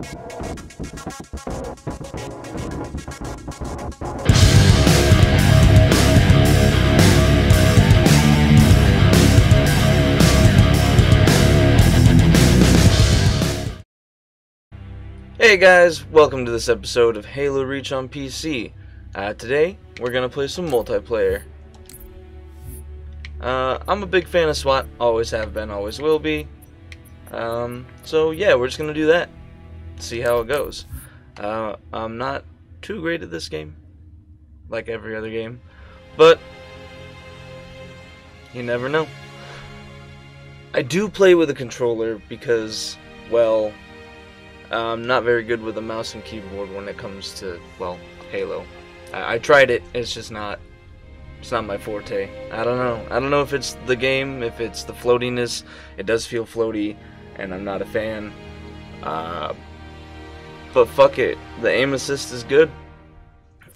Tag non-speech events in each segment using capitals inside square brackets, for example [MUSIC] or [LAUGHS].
Hey guys, welcome to this episode of Halo Reach on PC. Uh, today, we're gonna play some multiplayer. Uh, I'm a big fan of SWAT, always have been, always will be. Um, so yeah, we're just gonna do that. See how it goes. Uh, I'm not too great at this game, like every other game, but you never know. I do play with a controller because, well, I'm not very good with a mouse and keyboard when it comes to, well, Halo. I, I tried it, it's just not, it's not my forte. I don't know. I don't know if it's the game, if it's the floatiness. It does feel floaty, and I'm not a fan. Uh, but fuck it. The aim assist is good.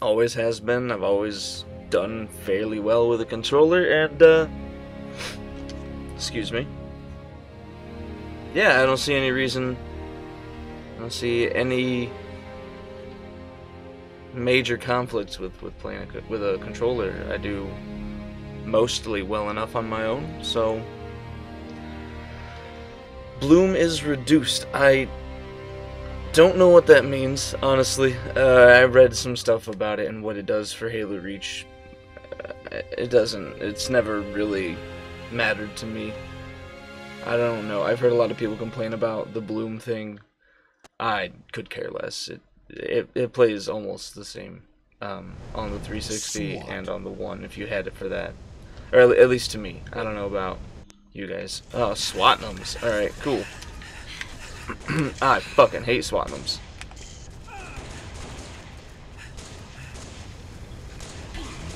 Always has been. I've always done fairly well with a controller, and, uh, [SIGHS] excuse me. Yeah, I don't see any reason I don't see any major conflicts with, with playing a, with a controller. I do mostly well enough on my own, so bloom is reduced. I don't know what that means, honestly. Uh, I read some stuff about it and what it does for Halo Reach. Uh, it doesn't. It's never really mattered to me. I don't know. I've heard a lot of people complain about the bloom thing I could care less. It it, it plays almost the same um, on the 360 Swat. and on the one if you had it for that, or at least to me. I don't know about you guys. Oh, SWAT SWATnums. All right, cool. [CLEARS THROAT] I fucking hate SWATnums.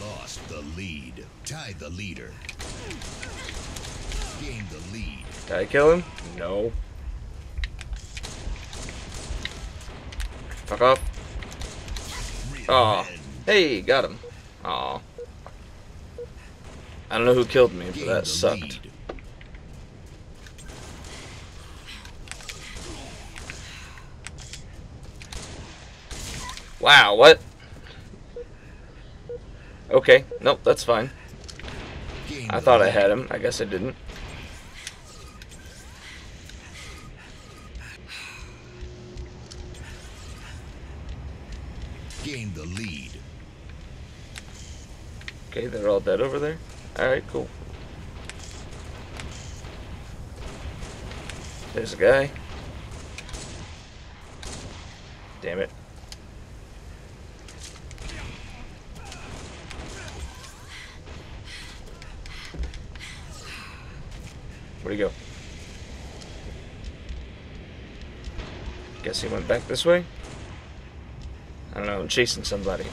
Lost the lead. Tied the leader. Gained the lead. Did I kill him? No. Fuck off. Oh, hey, got him. Aw. I don't know who killed me, but that sucked. Wow, what? Okay, nope, that's fine. I thought I had him. I guess I didn't. Gain the lead. Okay, they're all dead over there? Alright, cool. There's a guy. Damn it. Where'd he go? Guess he went back this way? I don't know, I'm chasing somebody.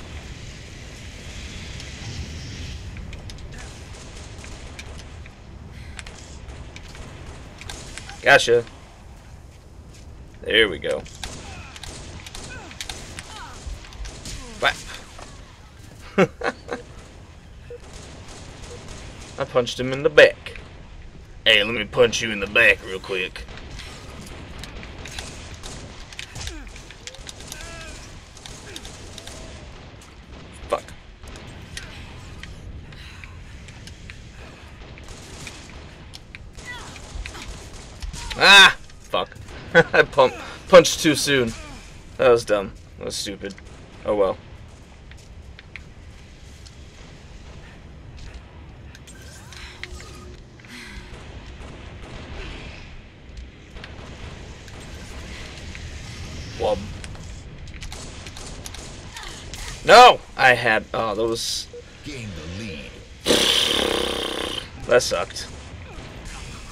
Gotcha. There we go. [LAUGHS] I punched him in the back. Punch you in the back real quick. Fuck. Ah! Fuck. [LAUGHS] I pump, punched too soon. That was dumb. That was stupid. Oh well. No! I had... Oh, those... Gain the lead. that sucked.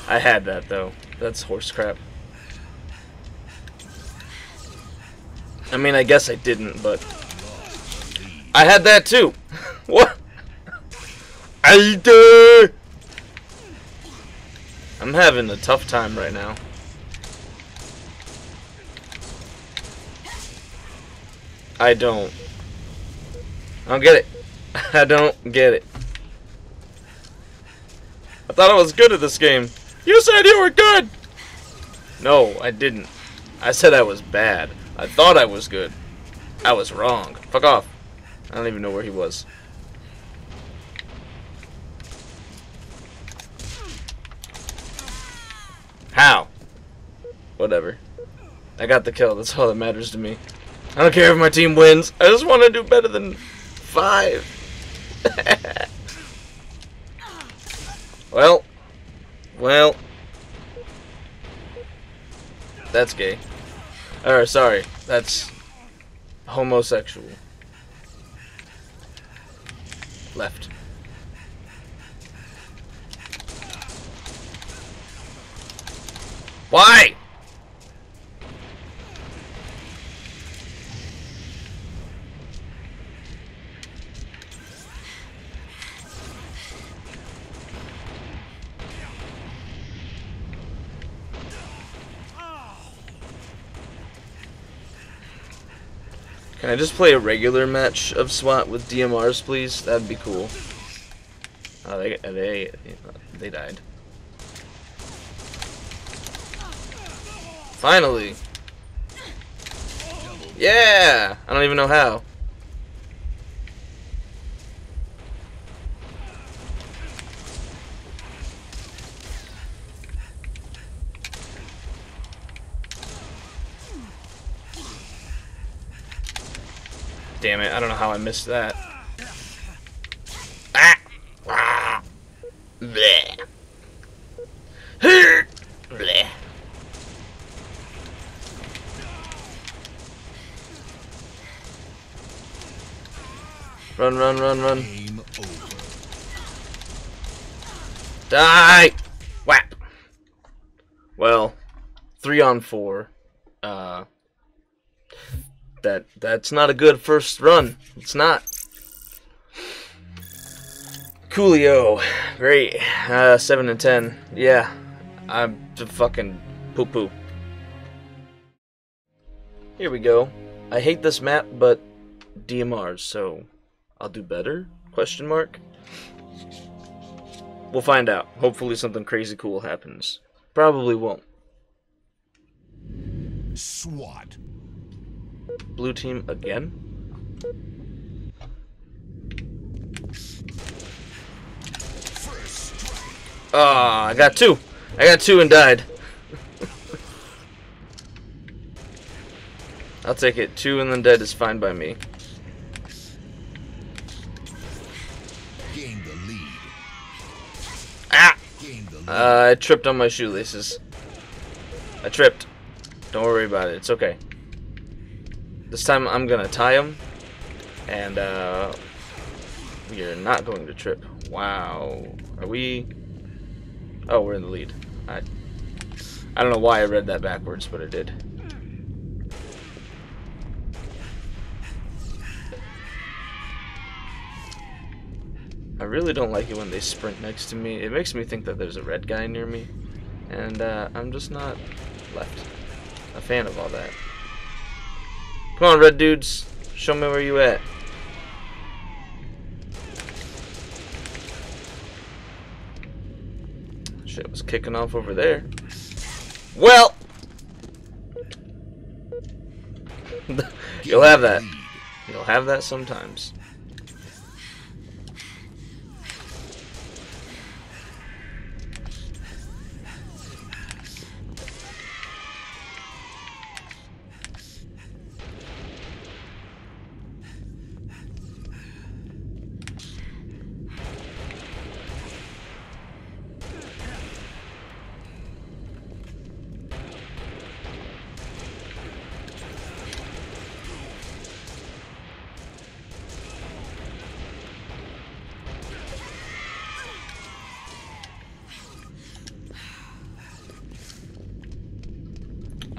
I had that, though. That's horse crap. I mean, I guess I didn't, but... I had that too! [LAUGHS] what? I did! I'm having a tough time right now. I don't. I don't get it. [LAUGHS] I don't get it. I thought I was good at this game. You said you were good! No, I didn't. I said I was bad. I thought I was good. I was wrong. Fuck off. I don't even know where he was. How? Whatever. I got the kill. That's all that matters to me. I don't care if my team wins. I just want to do better than five. well. Well. That's gay. Or, sorry. That's homosexual. Left. Why? Can I just play a regular match of SWAT with DMRs, please? That'd be cool. Oh, they they they died. Finally. Yeah! I don't even know how. Damn it, I don't know how I missed that. Ah! Ah! Bleh. Bleh. Run, run, run, run. Die! Whap! Well, three on four. That that's not a good first run. It's not. Coolio, great. Uh, seven and ten. Yeah, I'm fucking poo poo. Here we go. I hate this map, but DMRs, so I'll do better? Question mark. We'll find out. Hopefully something crazy cool happens. Probably won't. SWAT. Blue team again? Ah, I got two. I got two and died. [LAUGHS] I'll take it. Two and then dead is fine by me. Gain the lead. Ah! Gain the lead. Uh, I tripped on my shoelaces. I tripped. Don't worry about it. It's okay. This time I'm gonna tie him, and uh, you're not going to trip. Wow. Are we? Oh, we're in the lead. I. I don't know why I read that backwards, but I did. I really don't like it when they sprint next to me. It makes me think that there's a red guy near me. And uh, I'm just not left a fan of all that. Come on, red dudes. Show me where you at. Shit was kicking off over there. Well! [LAUGHS] You'll have that. You'll have that sometimes.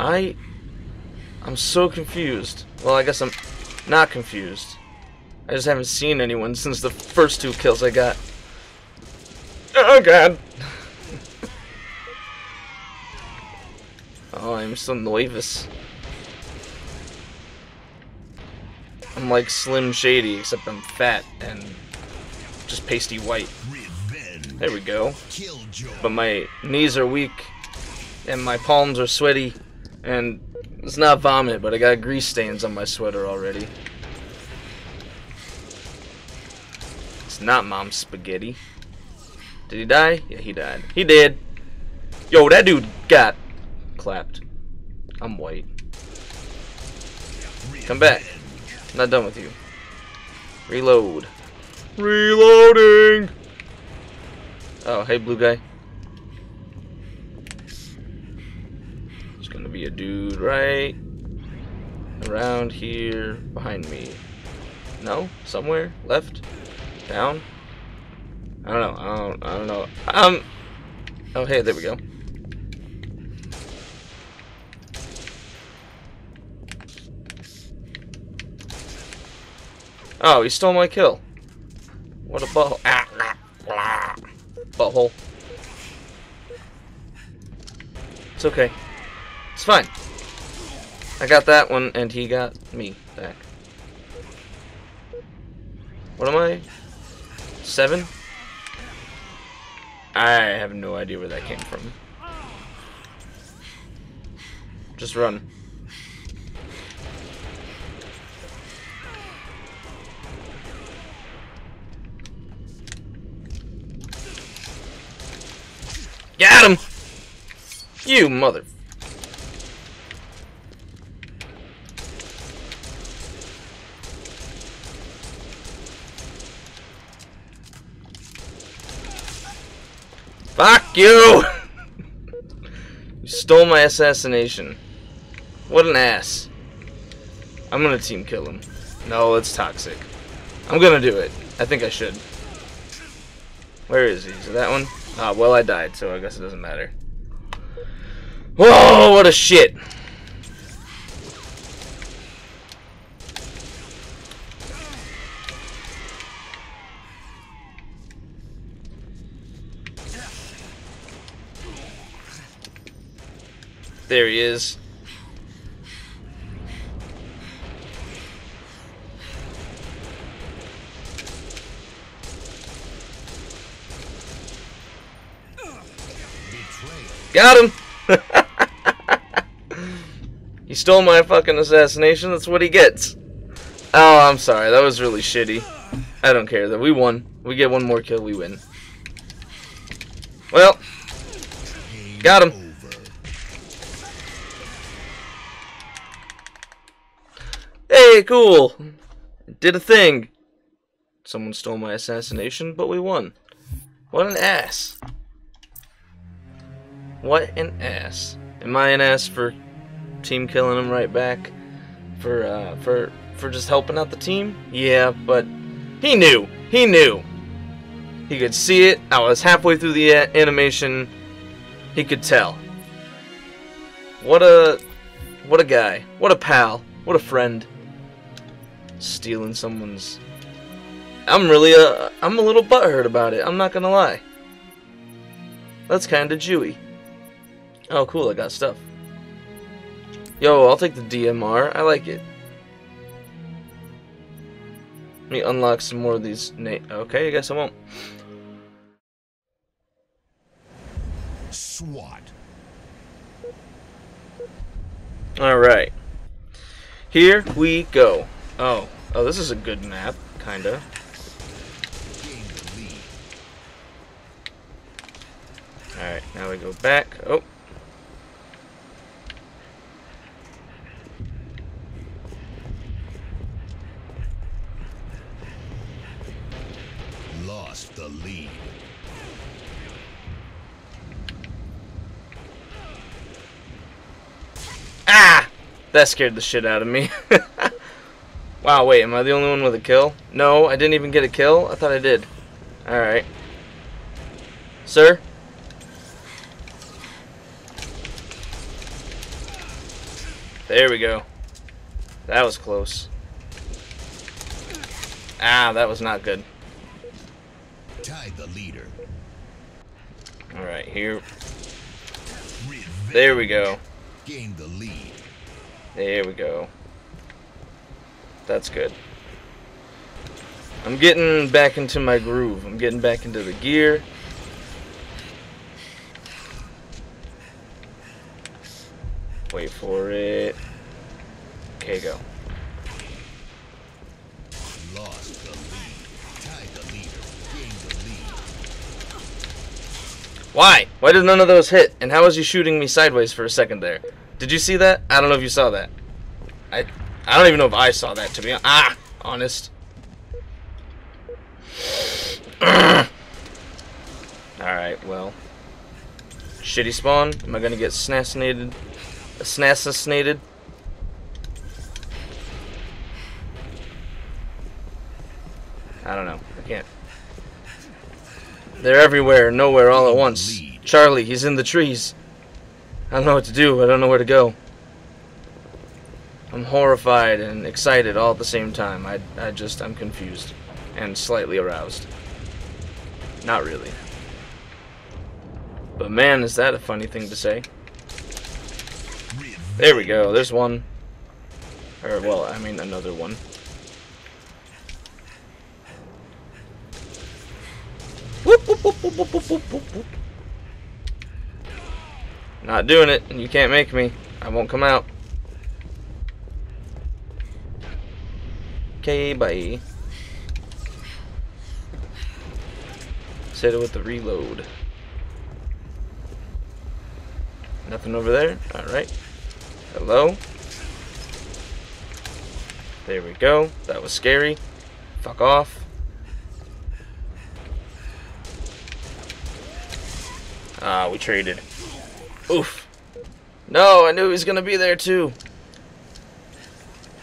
I I'm so confused. Well, I guess I'm not confused. I just haven't seen anyone since the first two kills I got. Oh god. [LAUGHS] oh, I'm so nervous. I'm like Slim Shady, except I'm fat and just pasty white. There we go. But my knees are weak, and my palms are sweaty, and It's not vomit, but I got grease stains on my sweater already. It's not mom's spaghetti. Did he die? Yeah, he died. He did. Yo, that dude got clapped. I'm white. Come back. I'm not done with you. Reload. Reloading! Oh, hey, blue guy. There's gonna a dude right around here behind me. No? Somewhere? Left? Down? I don't know. I don't, I don't know. Um. Oh, hey, there we go. Oh, he stole my kill. What a butthole. Ah, nah, blah. Butthole. It's okay. It's fine. I got that one, and he got me back. What am I? Seven? I have no idea where that came from. Just run. Got him! You mother... Fuck you! [LAUGHS] you stole my assassination. What an ass. I'm gonna team kill him. No, it's toxic. I'm gonna do it. I think I should. Where is he? Is that one? Ah, well, I died, so I guess it doesn't matter. Whoa, what a shit! There he is. Got him! [LAUGHS] he stole my fucking assassination, that's what he gets. Oh, I'm sorry, that was really shitty. I don't care, though. We won. We get one more kill, we win. Well, got him. Hey, cool! Did a thing. Someone stole my assassination, but we won. What an ass. What an ass. Am I an ass for team killing him right back? For, uh, for, for just helping out the team? Yeah, but he knew. He knew. He could see it. I was halfway through the animation. He could tell. What a, what a guy. What a pal. What a friend. Stealing someone's... I'm really, uh, I'm a little butthurt about it. I'm not gonna lie. That's kinda Jewy. Oh, cool, I got stuff. Yo, I'll take the DMR. I like it. Let me unlock some more of these na- Okay, I guess I won't. SWAT. Alright. Here we go. Oh. Oh, this is a good map, kinda. Gain the lead. Alright, now we go back. Oh. Lost the lead. Ah! That scared the shit out of me. [LAUGHS] wow, wait, am I the only one with a kill? No, I didn't even get a kill? I thought I did. Alright. Sir? There we go. That was close. Ah, that was not good. Tied the leader. Alright, here. There we go. Gain the lead. There we go. That's good. I'm getting back into my groove. I'm getting back into the gear. Wait for it. Okay, go. Lost the lead. Tied the leader. Gained the lead. Why? Why did none of those hit? And how was he shooting me sideways for a second there? Did you see that? I don't know if you saw that. I I don't even know if I saw that to be ah honest. [CLEARS THROAT] All right, well. Shitty spawn. Am I gonna get snasinated? Snasinated? I don't know. I can't. They're everywhere, nowhere, all at once. Charlie, he's in the trees. I don't know what to do. I don't know where to go. I'm horrified and excited all at the same time. I, I just, I'm confused and slightly aroused. Not really. But man, is that a funny thing to say. There we go, there's one. Or, well, I mean another one. Whoop, whoop, whoop, Not doing it, you can't make me. I won't come out. Okay, bye. Hit it with the reload. Nothing over there? Alright. Hello? There we go. That was scary. Fuck off. Ah, we traded. Oof. No, I knew he was gonna be there too.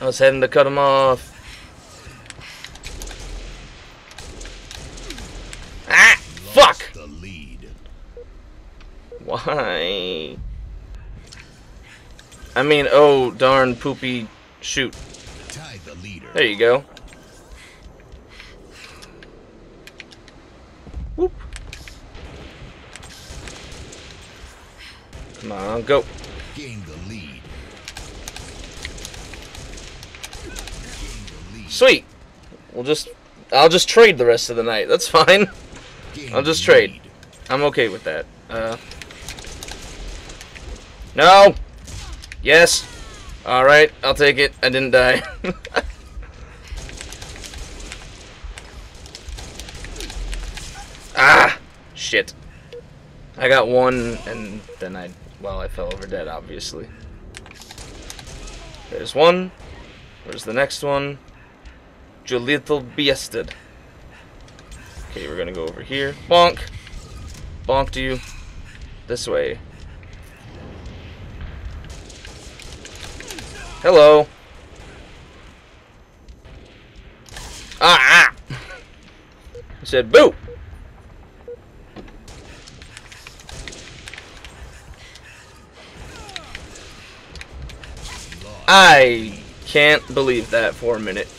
I was heading to cut him off. Ah! Fuck! Lost the lead. Why? I mean, oh darn poopy shoot. The. There you go. Whoop. Come on, go. Gain the lead. Gained the lead. Sweet. We'll just I'll just trade the rest of the night. That's fine. I'll just trade. I'm okay with that. Uh No. Yes. All right, I'll take it. I didn't die. [LAUGHS] ah, shit. I got one and then I well, I fell over dead obviously. There's one. Where's the next one? Julito Biested. Okay, we're gonna go over here. Bonk! Bonked you. This way. Hello. Ah! ah. I said boo! I can't believe that for a minute.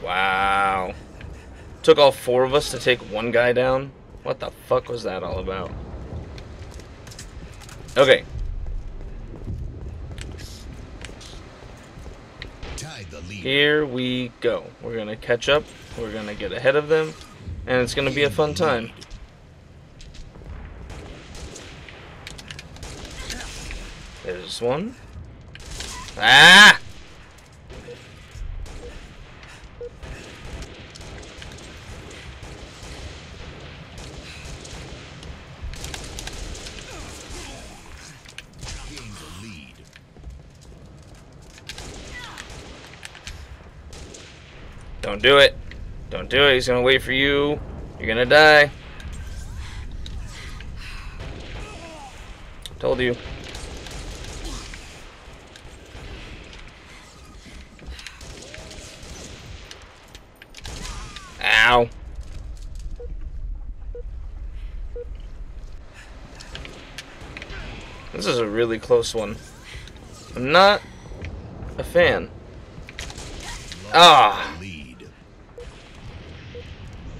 Wow. Took all four of us to take one guy down? What the fuck was that all about? Okay. Tied the leader. Here we go. We're gonna catch up. We're gonna get ahead of them. And it's gonna be a fun time. There's one. Ah! Do it. Don't do it. He's gonna wait for you. You're gonna die. Told you. Ow. This is a really close one. I'm not a fan. Ah.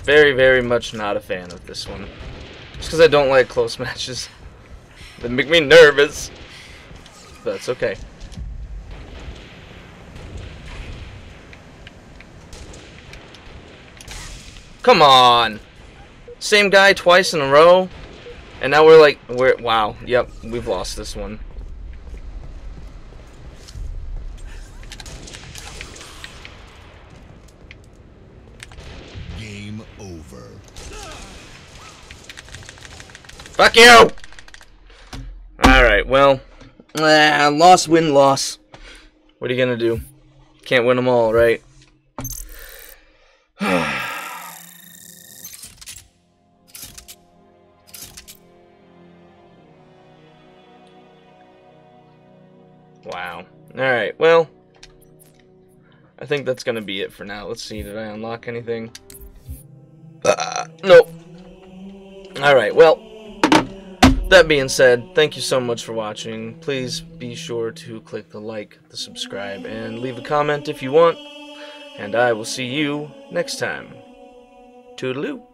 Very, very much not a fan of this one. Just because I don't like close [LAUGHS] matches. They make me nervous. But it's okay. Come on! Same guy twice in a row? And now we're like, we're wow, yep, we've lost this one. Fuck you! Alright, well, ah, loss, win, loss. What are you gonna do? Can't win them all, right? [SIGHS] wow. Alright, well, I think that's gonna be it for now. Let's see, did I unlock anything? Uh, nope. Alright, well, that being said, thank you so much for watching. Please be sure to click the like, the subscribe, and leave a comment if you want. And I will see you next time. Toodaloo.